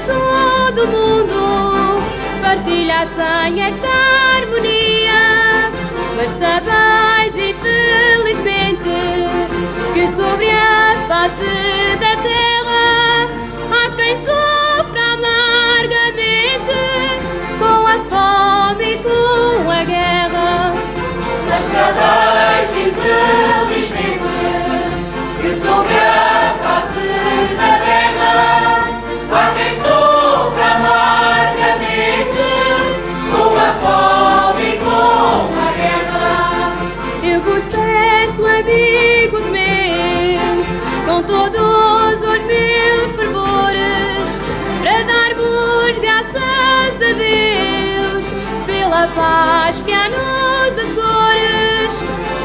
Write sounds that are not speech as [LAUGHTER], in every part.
todo mundo partilhassem esta harmonia. Mas sabeis, infelizmente, que sobre a face da terra há quem sofra amargamente com a fome e com a guerra. Mas sabeis, pela paz que há nos Açores.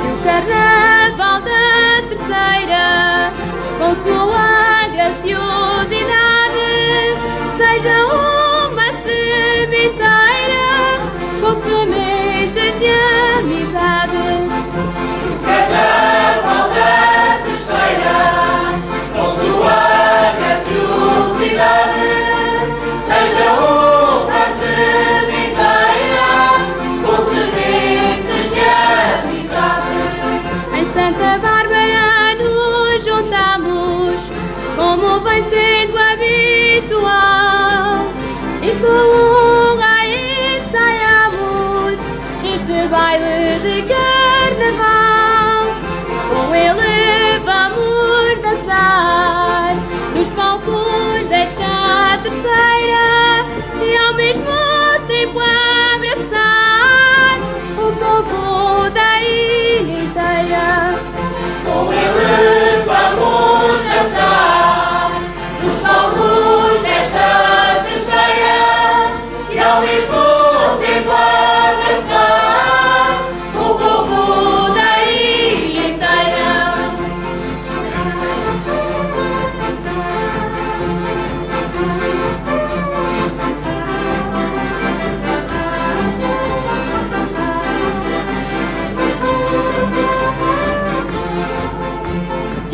Que o carnaval da terceira, com sua graciosidade,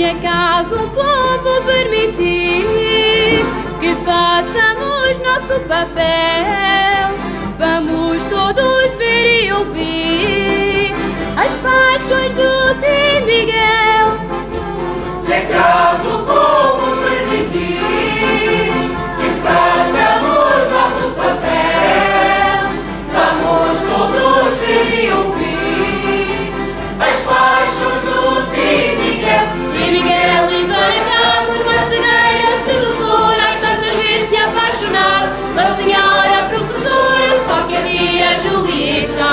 Se acaso o povo permitir que façamos nosso papel, vamos todos ver e ouvir as paixões do Tim Miguel. Se acaso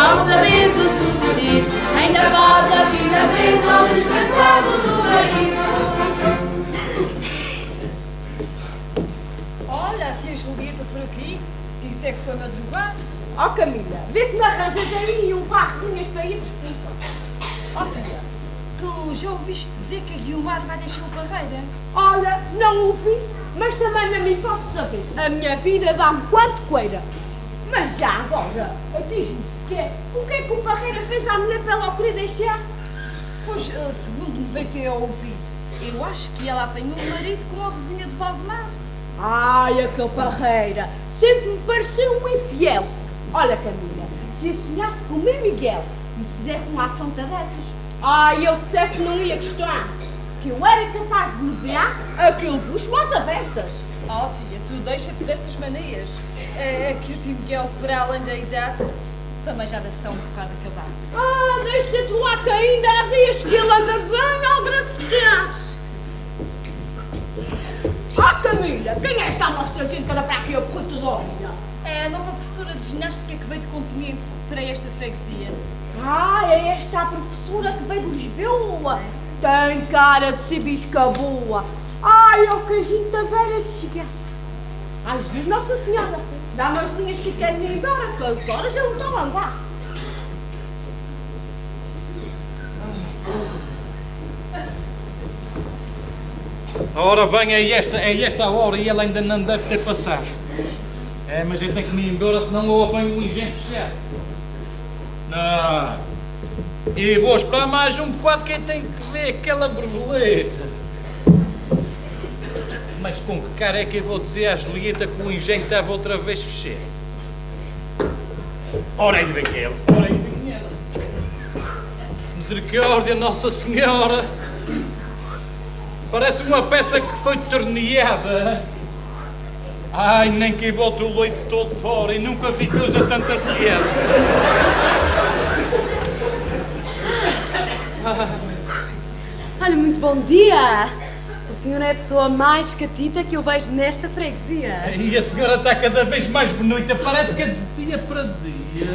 ao saber do sucedido, ainda faz a vida preta ao desgraçado do marido. Olha, tia Julieta por aqui. Isso é que foi madrugar. Ó Camila, vê se me arranjas aí um par de linhas para ir explica. Ó tia, tu já ouviste dizer que a Guiomar vai deixar o Parreira? Olha, não ouvi, mas também não me importa saber. A minha vida dá-me quanto queira. Mas já agora, diz-me sequer, o que é que o Parreira fez à mulher para ela o querer deixar? Pois, eh, segundo me veio ter ouvido, eu acho que ela apanhou o marido com a Rosinha de Valdemar. Ai, aquele Parreira, sempre me pareceu um infiel. Olha, Camila, se eu sonhasse com o meu Miguel e fizesse uma afronta dessas, ai, eu dissesse que não ia gostar. Que eu era capaz de levar aquele bucho às avessas. Oh tia, tu deixa-te dessas manias. É, é que o tio Miguel, para além da idade, também já deve estar um bocado acabado. Ah, deixa-te lá que ainda há dias que ele anda bem ao grafiteado. Ah, Camila, quem é esta amostrazinha que anda para aqui a corredora? É a nova professora de ginástica que veio do continente para esta freguesia. Ah, é esta a professora que veio de Lisboa. Tem cara de ser bisca boa. Ai, o cajinho da velha de chegar. Ai, Jesus Nossa Senhora, dá umas linhas que querem ir embora, que as horas já não estão a andar. Ora bem, é esta, é esta hora e ela ainda não deve ter passado. É, mas eu tenho que me ir embora, senão eu apanho o engenho fechado. Não. E vou esperar mais um bocado que eu tenho que ver aquela borboleta. Mas com que cara é que eu vou dizer à Julieta que o engenho estava outra vez fechado? Ora aí vem ele, ora aí vem. Misericórdia, Nossa Senhora! Parece uma peça que foi torneada. Ai, nem que bote o leite todo fora e nunca vi coisa tanta ansiedade. Olha, muito bom dia! O senhor é a pessoa mais catita que eu vejo nesta freguesia. E a senhora está cada vez mais bonita, parece que é de dia para dia.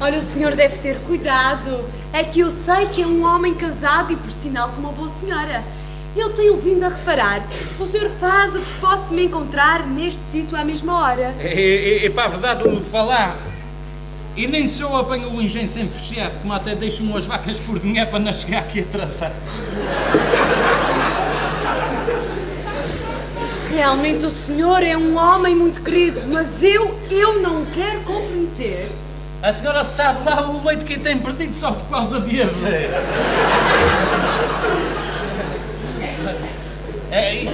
Olha, o senhor deve ter cuidado. É que eu sei que é um homem casado e, por sinal, de uma boa senhora. Eu tenho vindo a reparar. O senhor faz o que posso me encontrar neste sítio à mesma hora. É, é, é para a verdade o falar. E nem só apanho o engenho sempre fechado, como até deixo umas vacas por dinheiro para não chegar aqui atrasado. Realmente o senhor é um homem muito querido, mas eu, eu não quero comprometer. A senhora sabe lá o leite que tem perdido só por causa de haver. É, e,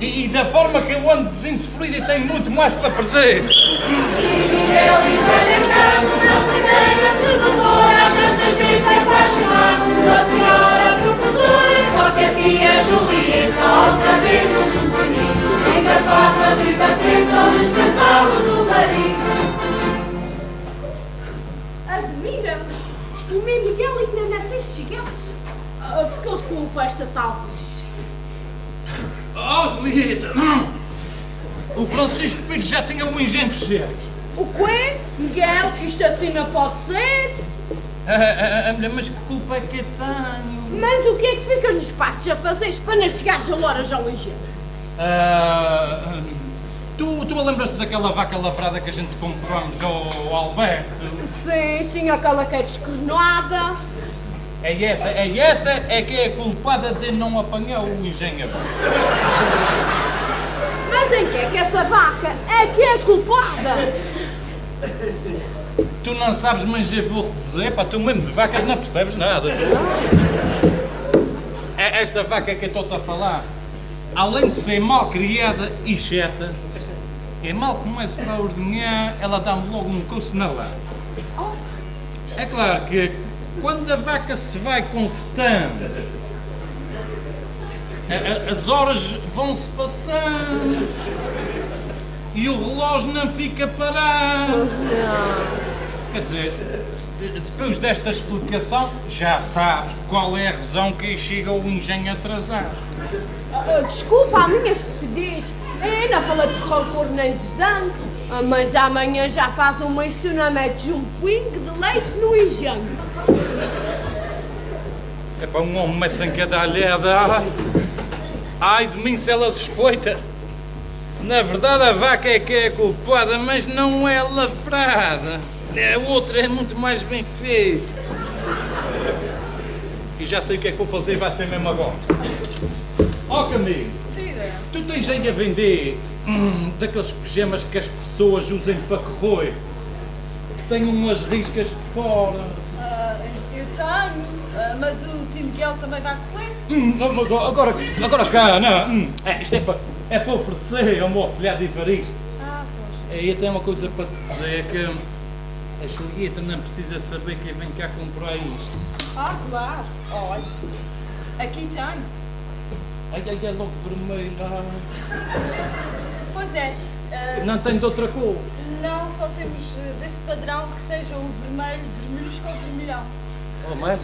e, e da forma que eu ando desinsofrido e tenho muito mais para perder. Miguel e velha branco, na cegueira sedutora, a tantas vezes apaixonado da senhora professora, só que a tia Julieta, ao sabermos o sonho, ainda faz a vida preta, dispensá-lo do marido. Admira-me. O meu Miguel ainda não tem chegado. Ah, Ficou-se com festa, talvez. Oh, Julieta! O Francisco Pires já tinha um engenho fechado. O quê? Miguel, que isto assim não pode ser. Ah, ah, ah, mulher, mas que culpa é que eu tenho? Mas o que é que fica nos pastos a fazer para não chegares a horas ao engenho? Ah, tu, tu lembras-te daquela vaca lavrada que a gente compramos ao Alberto? Sim, sim, aquela que é descornoada. É essa, é essa é que é culpada de não apanhar o engenho. Mas em que é que essa vaca é que é culpada? Tu não sabes, mas eu vou-te dizer, pá, tu mesmo de vacas não percebes nada. É esta vaca que eu estou-te a falar, além de ser mal criada e cheta, é mal começa para ordenhar, ela dá-me logo um coço na lã. É claro que quando a vaca se vai consertando, a- a- as horas vão-se passando e o relógio não fica parado. Quer dizer, depois desta explicação, já sabes qual é a razão que chega o engenho atrasado. Ah, Desculpa a minha estupidez. Eu não falei de rancor nem desdão. Ah, Mas amanhã já faz um mês que tu não metes um pingo de leite no engenho. É para um homem mete-se em cada alhada. Ai, de mim se ela suspeita. Na verdade a vaca é que é culpada, mas não é lavrada. A outra é muito mais bem feita. E já sei o que é que vou fazer, vai ser mesmo agora. Ó Camilo, Tira. tu tens aí a vender hum, daqueles pijamas que as pessoas usem para correr. Que têm umas riscas por fora. Ah, eu tenho, ah, mas o Tim Miguel também vai correr. Hum, agora, agora, cá, não. Hum, é, isto é para, é para oferecer ao meu afilhado Evaristo. Ah, pois. É, e tenho uma coisa para te dizer, que a Julieta não precisa saber quem vem cá comprar isto. Ah, claro. Olha, aqui tenho. Ai, ai, é logo vermelho. Pois é, Ah, Não tem de outra cor. não, só temos eh, desse padrão que seja o vermelho, vermelhos com vermelhão. Oh, mas...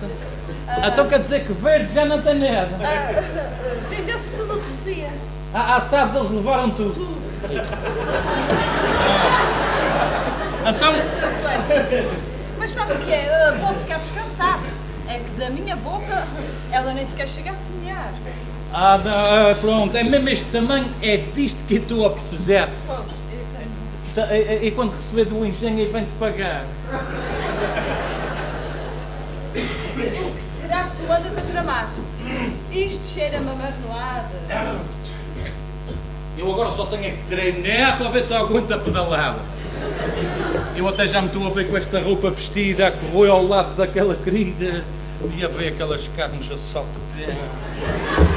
Então quer dizer que verde já não tem nada. Ah, ah, Vendeu-se tudo outro dia. Ah, ah, sabe, eles levaram tudo. Tudo. [LAUGHS] Então, Mas sabe o que é? Ah, posso ficar descansado. É que da minha boca ela nem sequer chega a sonhar. Ah, ah, pronto, é mesmo este tamanho, é disto que estou a precisar. Tá, E, quando receber do engenho, aí vem-te pagar. O que será que tu andas a tramar? Isto cheira-me a marmelada. Eu agora só tenho é que treinar para ver se aguento a pedalada. Eu até já me estou a ver com esta roupa vestida a correr ao lado daquela querida e a ver aquelas carnes a. Pior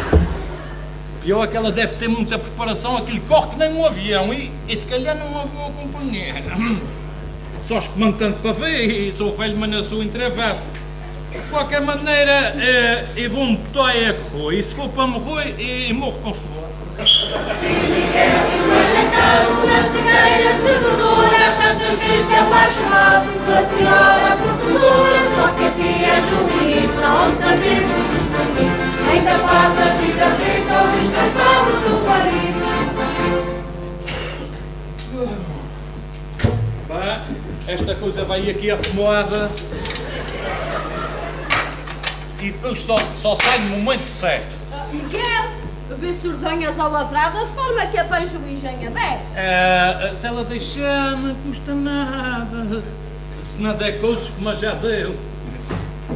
é que ela deve ter muita preparação, aquilo corre que nem um avião e, e se calhar não a vou acompanhar. Só escomando tanto para ver e sou velho, mas não sou entrevado. De qualquer maneira, eh, eu vou-me botar a correr e se for para morrer, eh, morro com suor. Pela cegueira sedutora, tantas vezes apaixonado pela senhora professora, só que a tia Julita, ao saber do sucedido, ainda faz a vida feita ao desgraçado do marido. Bah, esta coisa vai aqui arrumada e depois só, só sai no momento certo. Miguel, vê se ordenhas a lavrada de forma que apanhe o engenho aberto. Ah, se ela deixar, não custa nada. Se não der coisas como já deu,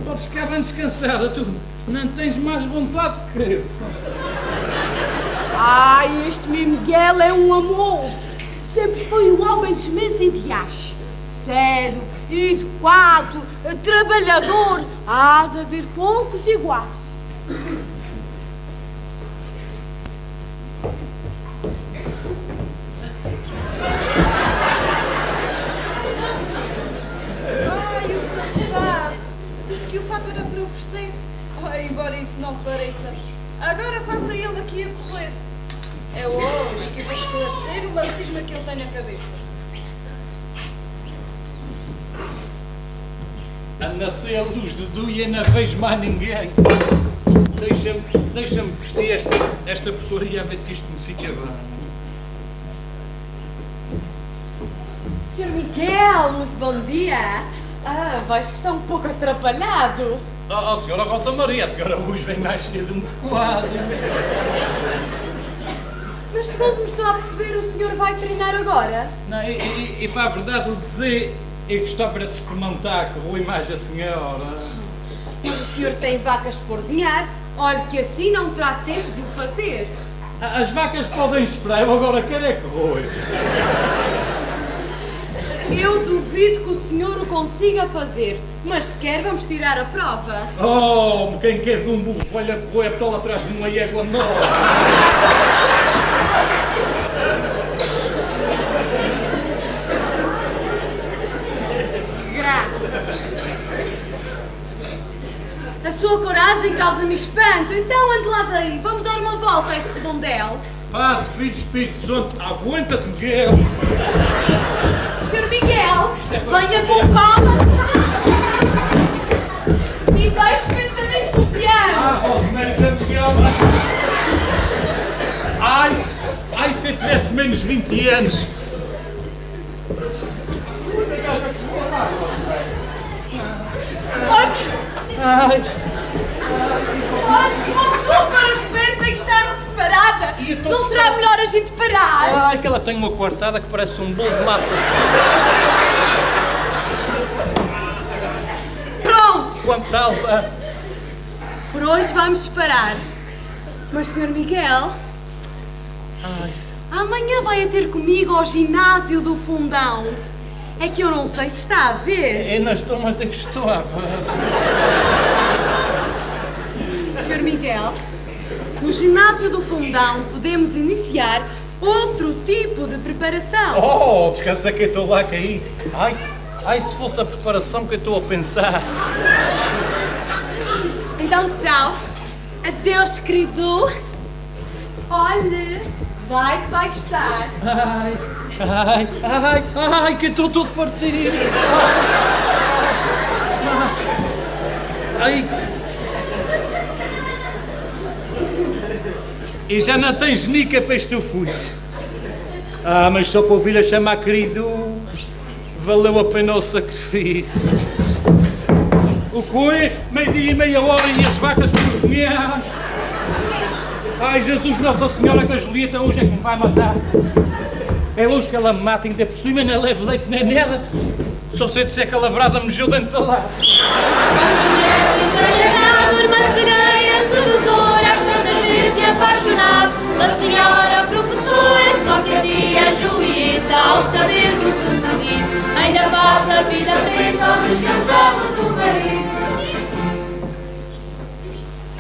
podes ficar bem descansada, tu não tens mais vontade que eu. Ai, este meu Miguel é um amor. Sempre foi o homem dos meus ideais. Sério, educado, trabalhador. Há de haver poucos iguais. Ai, o safado! Disse que o fato era para oferecer. Ai, embora isso não pareça. Agora passa ele aqui a correr. É hoje que eu vou esclarecer uma cisma que ele tem na cabeça. Anda a ser a luz de dia e não vejo mais ninguém. Deixa-me deixa vestir esta, esta porcaria a ver se isto me fica bem. Sr. Miguel, muito bom dia. Ah, vejo que está um pouco atrapalhado. Oh, oh, senhora Rosa Maria, a senhora hoje vem mais cedo um bocado. Mas segundo me estou a perceber, o senhor vai treinar agora? Não, e, e, e para a verdade o dizer, eu gostava de experimentar com a imagem a senhora. Mas o senhor tem vacas por dinheiro. Olhe que assim não terá tempo de o fazer. A- As vacas podem esperar, eu agora quero é que roe. Eu duvido que o senhor o consiga fazer. Mas se quer, vamos tirar a prova. Oh, quem quer de um burro velho a correr a pela atrás de uma égua nova. Que graça. A sua coragem causa-me espanto. Então ande lá daí. Vamos dar uma volta a este redondel. Padre, filho, Espírito Santo, aguenta-te, Miguel. Venha com calma. E deixe pensamentos Ah, livianos. Rosemary, sempre que ama. Ai, ai, se eu tivesse menos 20 anos. Ai, Olha, uma pessoa para beber tem que estar preparada. Não será melhor a gente parar? ai, que ela tem uma quartada que parece um bolo de massa. Pronto, Quanto tal? por hoje vamos parar. Mas, Sr. Miguel, Ai, amanhã vai a ter comigo ao ginásio do Fundão. É que eu não sei se está a ver. eu não estou mais a gostar. Sr. Miguel, no ginásio do Fundão podemos iniciar outro tipo de preparação. Oh, descansa que eu estou lá a cair. Ai, ai, se fosse a preparação que eu estou a pensar. Então, tchau. Adeus, querido. Olhe, vai que vai gostar. Ai, Ai, ai, ai, que estou todo partido. Ai. E já não tens nica para este fuso. Ah, mas só para ouvir a chamar querido, valeu a pena o sacrifício. O coelho, meio-dia e meia hora e as vacas reuniões. Ai, Jesus Nossa Senhora que a Julieta hoje é que me vai matar. É hoje que ela me mata, ainda por cima não leve leite nem nada. Só sei dizer que a lavrada me mexeu dentro da lata. Apaixonado pela senhora professora. Só que a Julieta, ao saber do ainda faz a vida preta ao desgraçado do marido.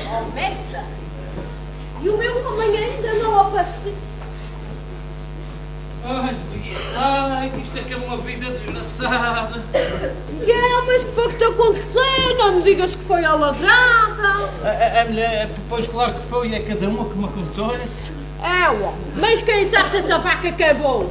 Começa! E o meu homem ainda não apareceu. Ai, ai, que isto é que é uma vida desgraçada. Miguel, mas que foi que te aconteceu? Não me digas que foi a lavrada. A, a, a mulher, pois claro que foi, é cada uma que me acontece. É. Mas quem sabe se essa vaca acabou?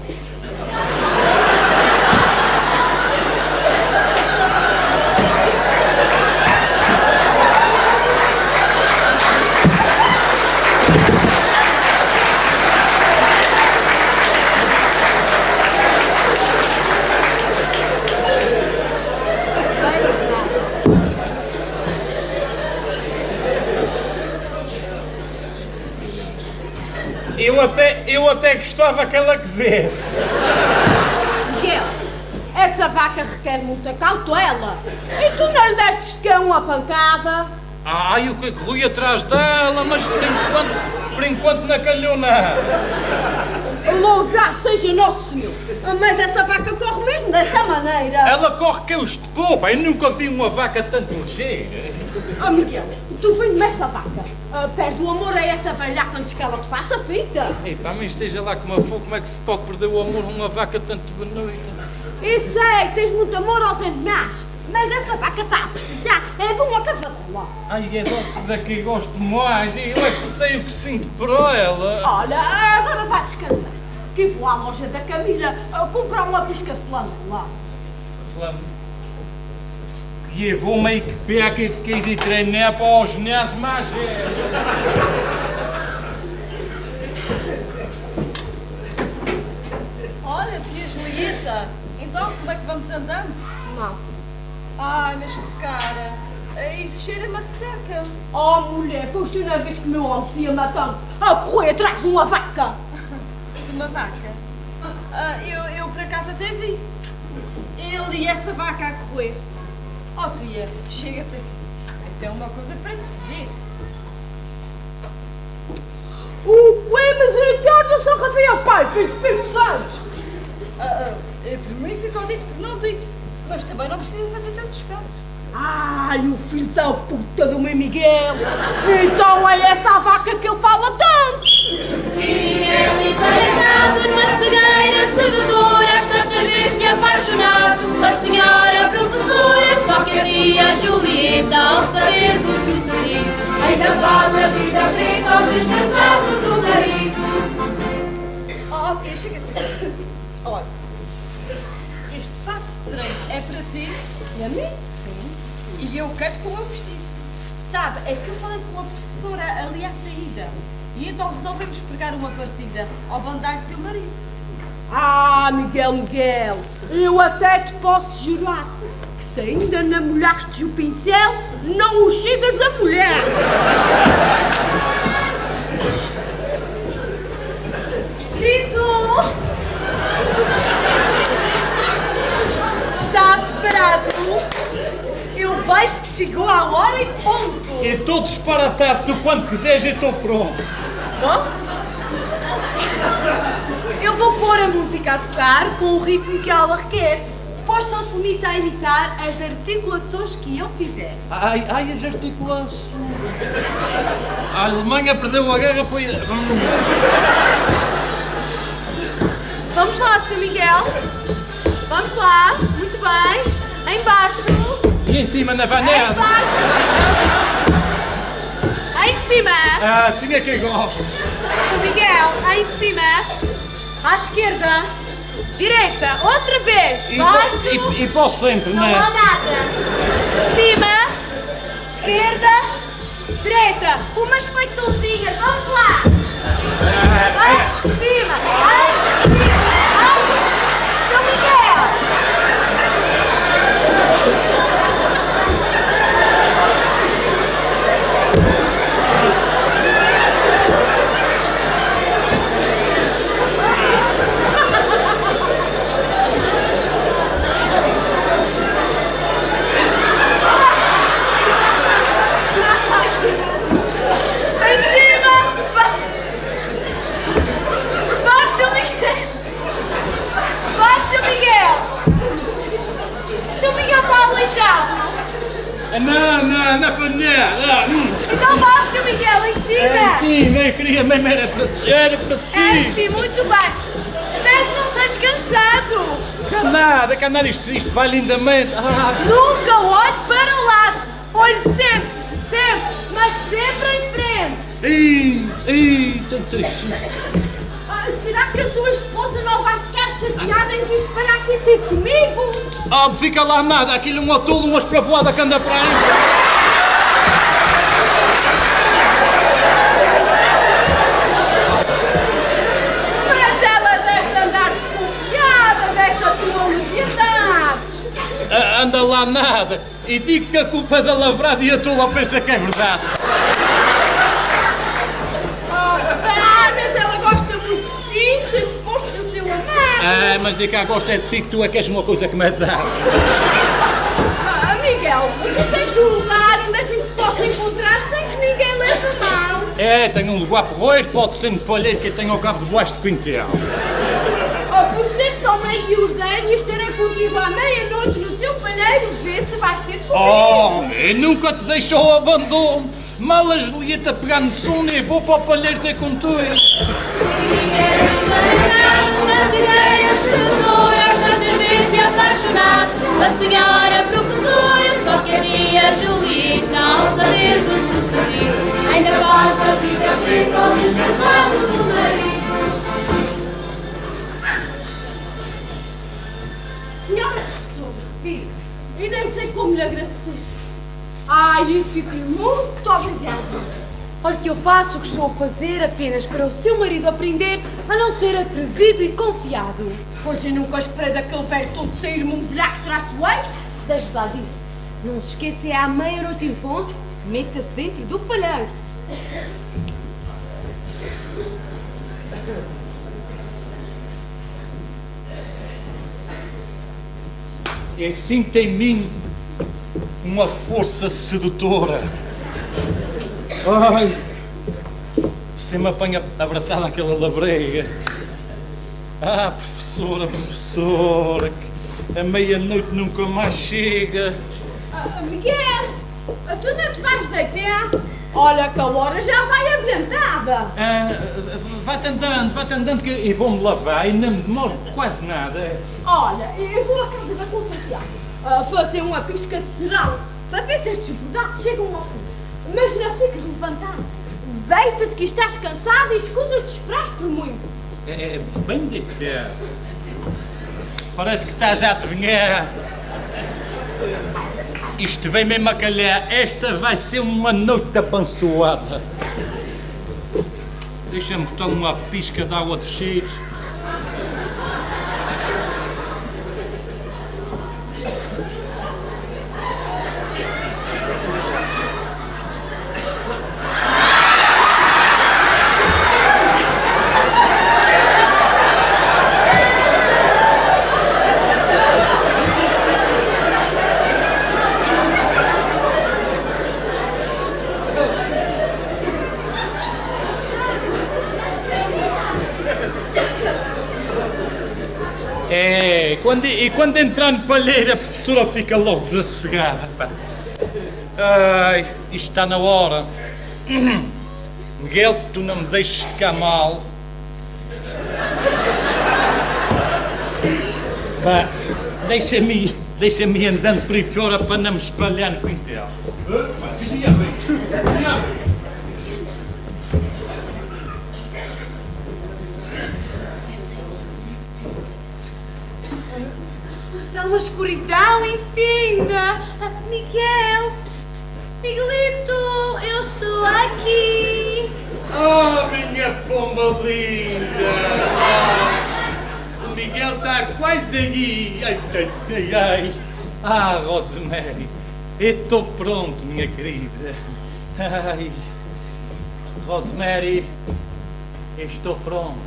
Gostava que ela quisesse. Miguel, essa vaca requer muita cautela. E tu não lhe deste que é uma pancada? Ai, o que é que Rui atrás dela, mas por enquanto, por enquanto não calhou nada. Louvado seja Nosso Senhor. Mas essa vaca corre mesmo dessa maneira. Ela corre que eu estou poupa, eu nunca vi uma vaca tanto ligeira. Oh, Miguel, tu vende-me essa vaca. Ah, Perde o amor a essa velhaca antes que ela te faça fita. Epá, mas seja lá como for, como é que se pode perder o amor a uma vaca tanto bonita? E sei que tens muito amor aos animais. Mas essa vaca está a precisar é de uma cavadela. Ai, é do- daqui gosto mais, eu é que sei o que sinto por ela. Olha, agora vai descansar. Que vou à loja da Camila comprar uma pisca de flanela. Falando. E eu vou meio que pegar e fiquei de treinar para os ginásio mais. Olha, tia Julieta, então como é que vamos andando? Não. Ai, mas que cara, isso cheira-me a resseca. Oh, mulher, pois tu não vês que o meu homem se ia matando a correr atrás de uma vaca. Uma vaca. Ah, eu, eu por acaso até vi. Ele e essa vaca a correr. Oh tia, chega-te aqui. Eu tenho uma coisa para te dizer. O que é misericórdia São Rafael, pai, filho de Espírito Santo? Ah, ah, eh, por mim ficou dito por não dito. Mas também não precisa fazer tanto espanto. Ai, o filho da puta do meu Miguel. Então é essa a vaca que ele fala tanto. Ele emparentado numa cegueira sedutora, às tantas vezes se apaixonado pela senhora professora. Só que a Julieta, ao saber do sucedido, ainda faz a vida preta ao desgraçado do marido. Oh, tia, chega-te. Olha, este fato de treino é para ti E a mim? Sim. E eu quero com o meu vestido. Sabe, é que eu falei com a professora ali à saída. E então resolvemos pegar uma partida ao bandar do teu marido. Ah, Miguel, Miguel, eu até te posso jurar que se ainda não molhaste o pincel, não o chegas a molhar. Querido! Está preparado? Eu vejo que chegou a hora e ponto. E estou disparatado, tu quando quiseres eu estou pronto. Eu vou pôr a música a tocar com o ritmo que ela requer. Depois só se limita a imitar as articulações que eu fizer. Ai, ai, as articulações. A Alemanha perdeu a guerra, foi. Vamos lá, Sr. Miguel. Vamos lá. Muito bem. Em baixo. E em cima na vanela. Baixo. Em cima. Ah, assim é que gosto. Sr. Miguel, em cima. À esquerda. Direita, outra vez. E, Baixo. para- e, e para o centro, Não né? há nada. Cima. Esquerda. Direita. Umas flexãozinhas. Vamos lá. Baixo, cima. Baixo, vai lindamente. Ah, Nunca olhe para o lado. Olhe sempre, sempre, mas sempre em frente. Ih, ih, tanta. Ah, será que a sua esposa não vai ficar chateada em vir para aqui ter comigo? Ah, fica lá nada, aquilo é um atolo, uma espravoada que anda para aí. Anda lá nada. E digo que a culpa é da lavrada e a tola pensa que é verdade. Ah, mas ela gosta muito de si, sempre foste o seu amado. Ah, mas e cá gosto é de ti que tu é que és uma coisa que me dá. Ah, Miguel, tu tens um lugar onde a gente possa encontrar sem que ninguém leve mal. É, tenho um lugar porreiro, pode ser no palheiro que eu tenho ao cabo de baixo de quintal. Ou por seres tão meio urdanho e estarei contigo à meia-noite no palheiro, vê se vais ter Oh, comigo. eu nunca te deixo ao abandono. Mal a Julieta pegar no sono e vou para o palheiro ter com tu. Uma cegueira sedutora, esta vez se apaixonar. A senhora professora só queria Julieta ao saber do sucedido. Ainda faz a vida ao desgraçado do marido. Senhora professora, diga, e nem sei como lhe agradecer. Ai, eu fico muito obrigada. Olha que eu faço o que estou a fazer apenas para o seu marido aprender a não ser atrevido e confiado. Pois eu nunca esperei daquele velho tonto sair-me um que traço bem. Deixe lá disso. Não se esqueça, é à meia-noite em ponto, meta-se dentro do palheiro. E sinto em mim uma força sedutora. Ai, você me apanha abraçado àquela labrega. Ah, professora, professora, a meia-noite nunca mais chega. Ah, Miguel, tu não te vais deitar? Olha que a hora já vai adiantada. Ah, andando, vai-te andando que eu vou-me lavar e não me demoro quase nada. Olha, eu vou à casa da Conceição a fazer uma pisca de serão para ver se estes bordados chegam ao fim. Mas não fiques levantado. Deita-te que estás cansado e escusas de esperar por muito. É, é bem deitado. Parece que está já a adivinhar. Isto vem mesmo a calhar. Esta vai ser uma noite abençoada. Deixa-me botar uma pisca de água de cheiro. É, quando, e quando entrar no palheiro a professora fica logo desassossegada. Ai, isto está na hora. [COUGHS] Miguel, tu não me deixes ficar mal. Pá, deixa-me deixa-me ir andando por aí fora para não me espalhar no quintal. Vigia. Está uma escuridão infinda. Miguel, psst, Miguelito, eu estou aqui. Oh, minha pomba linda! O Miguel está quase aí! Ai, ai, ai! Ah, Rosemary, eu estou pronto, minha querida! Ai, Rosemary, estou pronto!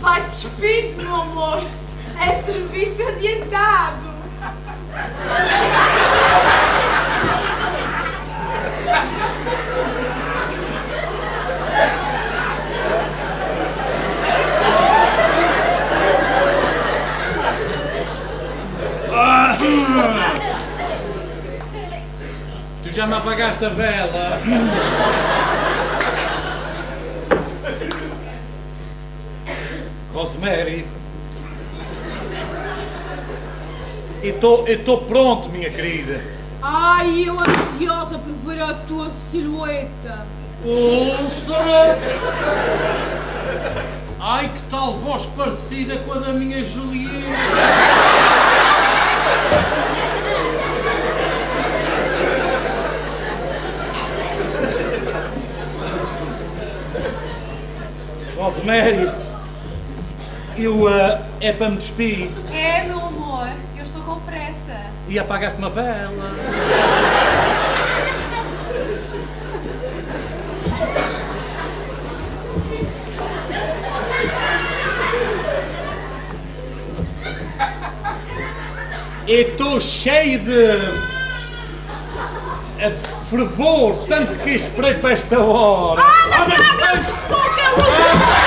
Vai despido, meu amor. É serviço adiantado. Tu já me apagaste a vela! Rosemary, eu estou pronto, minha querida! Ai, eu ansiosa por ver a tua silhueta. Ouça! Ai, que tal voz parecida com a da minha Julieta! Rosemary, eu, ah, é para me despedir É, meu amor, eu estou com pressa. E apagaste uma vela. E estou cheio de, é de fervor, tanto que esperei para esta hora. Ah, mas vamos- Tu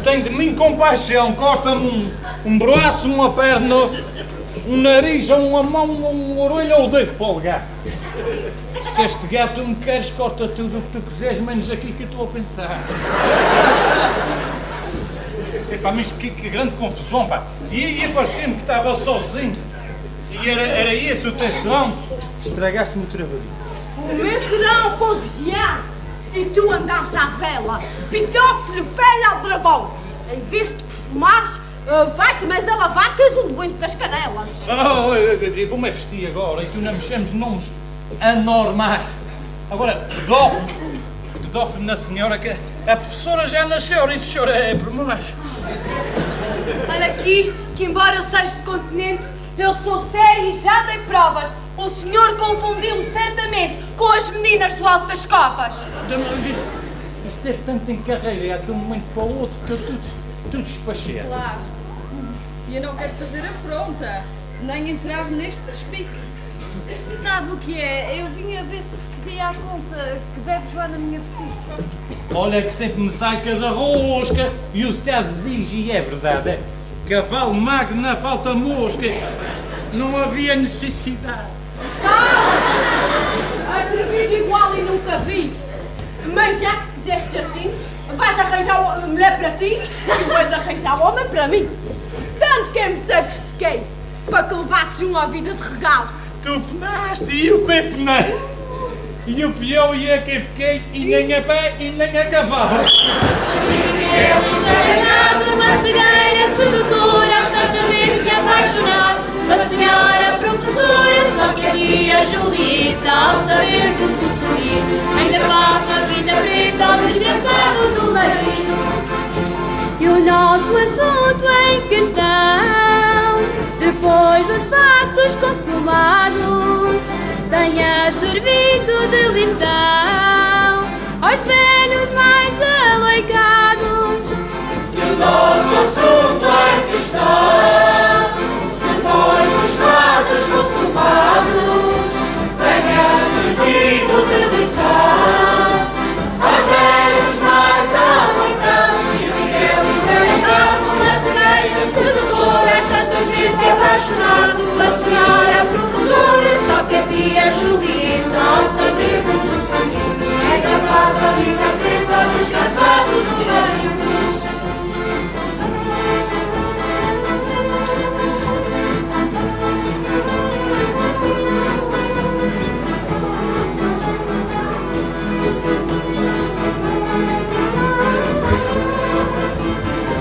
tens de mim compaixão, corta-me um, um braço, uma perna, um nariz, ou uma mão, uma orelha ou dedo para o gato. Se queres pegar, tu me queres, corta tudo o que tu quiseres, menos aqui que eu estou a pensar. Epá, mas que, que grande confusão, pá. E, e parecia-me que estava sozinho. E era, era esse o teu serão. Estragaste-me o trabalho. O meu serão foi vigiar e tu andaste à vela. Pitófilo, velho ao dragão. Em vez de perfumares, ah, vai-te mais a lavar que és um doente das canelas. Oh, eu, eu, eu vou-me vestir agora e tu não mexemos nomes anormais. Agora, pedófilo, pedófilo na senhora, que a professora já nasceu e o senhor é por mais. Olha aqui, que embora eu seja de continente, eu sou séria e já dei provas. O senhor confundiu-me certamente com as meninas do Alto das Copas. Isto é tanto em carreira, é de um momento para o outro que eu tudo, tudo despachei. Claro. E eu não quero fazer afronta, nem entrar neste despique. Sabe o que é? Eu vim a ver se recebia a conta que deves lá na minha boutique. Olha que sempre me sai cada rosca e o ditado diz, e é verdade, é, cavalo magro na falta mosca. Não havia necessidade. Atrevido igual e nunca vi. Mas já que quiseste assim, vais arranjar mulher para ti e vais arranjar homem para mim. Tanto que eu me sacrifiquei para que levasses uma vida de regalo. Tu penaste e eu que penei. E o pior é que eu fiquei e nem a pé e nem a cavalo. Eu encarnado, uma cegueira sedutora, tanta vez se apaixonado. A senhora professora só queria Julieta ao saber do sucedido. Ainda passa a vida preta ao desgraçado do marido. E o nosso assunto em questão, depois dos fatos consumados, tenha servido de lição aos Maria, Julieta, nossa o sangue, é da casa linda, preta, desgraçado do garimpo.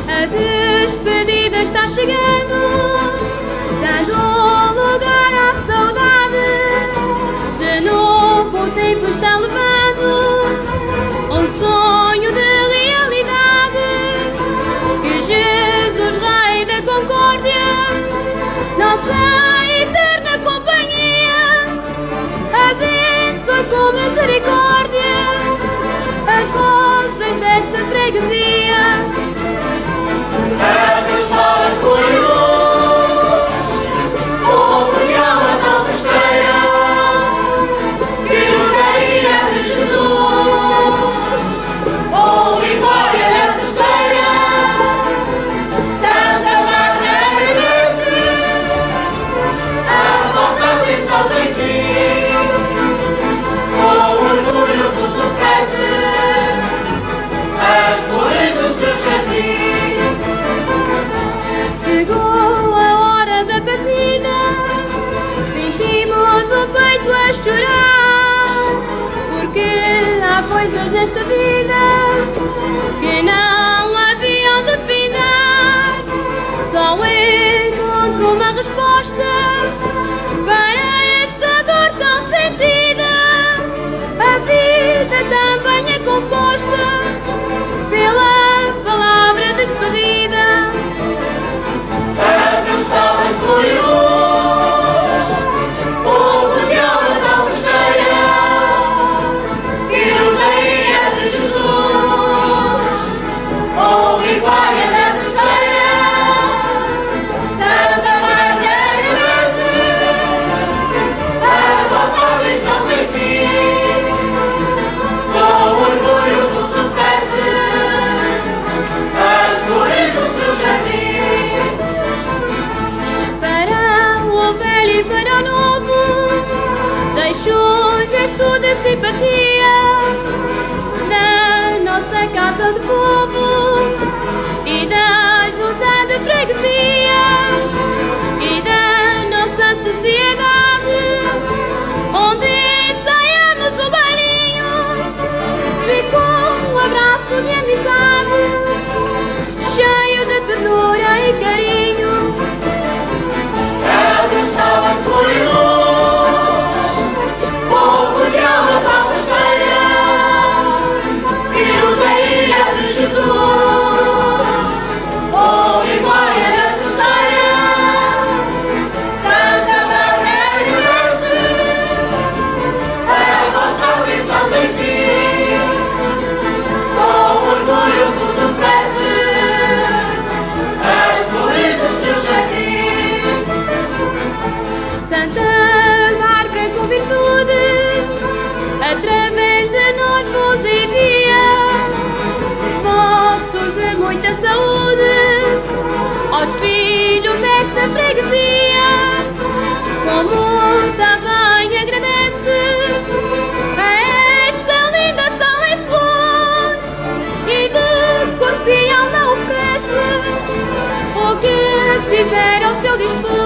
A despedida está chegando. tempo está levado um sonho de realidade que Jesus, Rei da Concórdia, nossa eterna companhia, abençoe com misericórdia as rosas desta freguesia. ajuda povo e da junta de freguesia e da nossa sociedade. seu dispor.